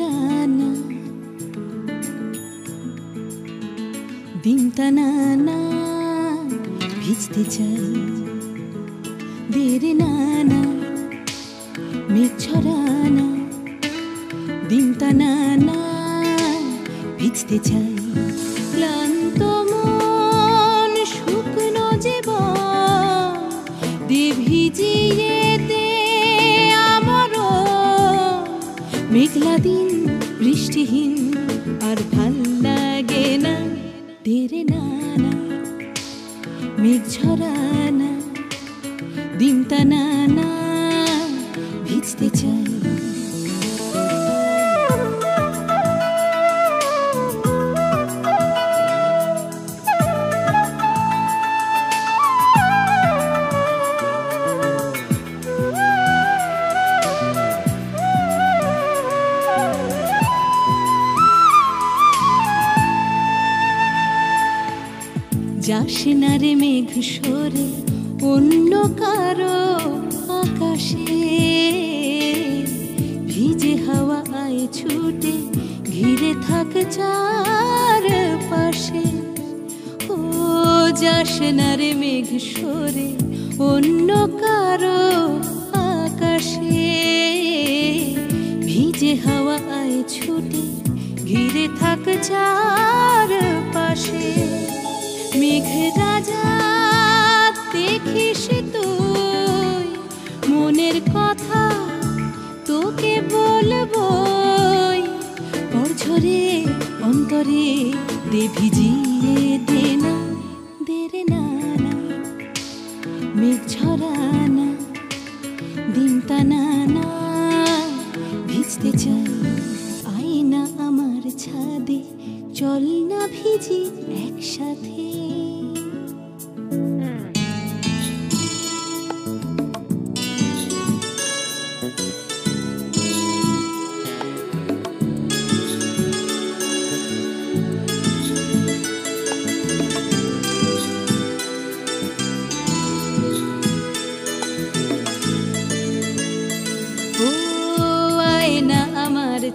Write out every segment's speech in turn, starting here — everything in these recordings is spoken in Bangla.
gana দিনটানা না ভিজতে চাই। দেরে নানা মেঘ ছড়ানা দিনটানা না ভিজতে চাই। ক্লান্ত দেরে না না মেঘ ঝরানা দিনটা নানা ভিজতে চাই। যাস না রে মেঘ সরে, অন্য কারও আকাশে। ভিজে হাওয়া আয় ছুটে, ঘিরে থাক চার পাশে। ও যাস না রে মেঘ সরে, অন্য কারও আকাশে। ভিজে হাওয়া আয় ছুটে, ঘিরে থাক চার পাশে। মেঘ রাজা, দেখিস তুই মনের কথা, তোকে বলব ঝরে অন্তরে দে ভিজিয়ে দে না দে না মেঘ ঝরানা ছাদে চল না ভিজি একসাথে।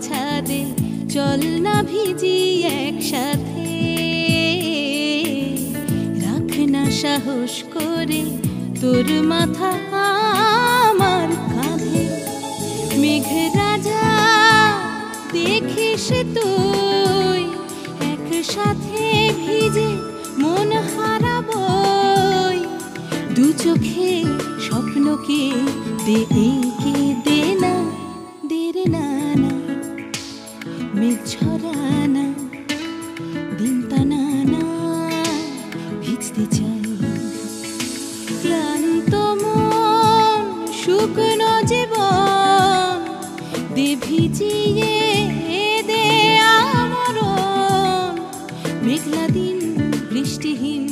ছাদে চল না ভিজি একসাথে। রাখ না সাহস করে তোর মাথা আমার কাঁধে। মেঘ রাজা, দেখিস তুই একসাথে ভিজে মন হারাবই। দু চোখে স্বপ্নকে দে এঁকে দে না দেরে না। ছড়ানা দিনটা না না ভিজতে চাই। ক্লান্ত মন, শুকনো জীবন, দে ভিজিয়ে দে আমরণ মেঘলা দিন, বৃষ্টিহীন